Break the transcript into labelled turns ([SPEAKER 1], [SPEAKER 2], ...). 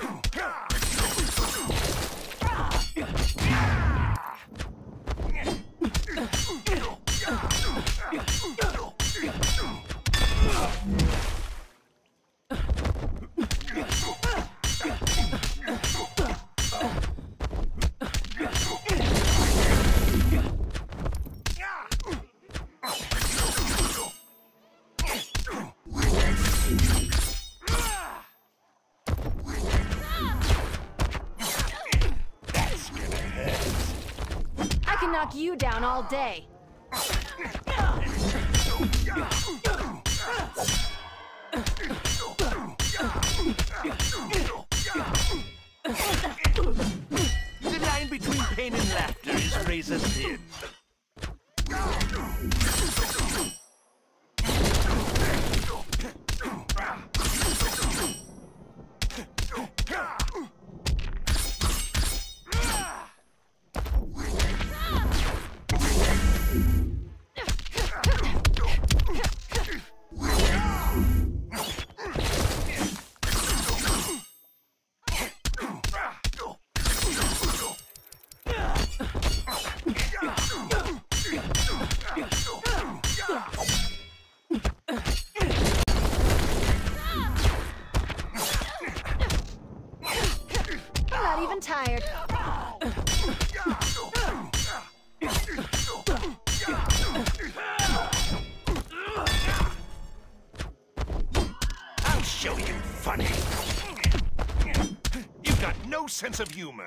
[SPEAKER 1] I can knock you down all day.
[SPEAKER 2] The line between pain and laughter is razor thin.
[SPEAKER 1] Even tired.
[SPEAKER 2] I'll show you funny. You've got no sense of humor.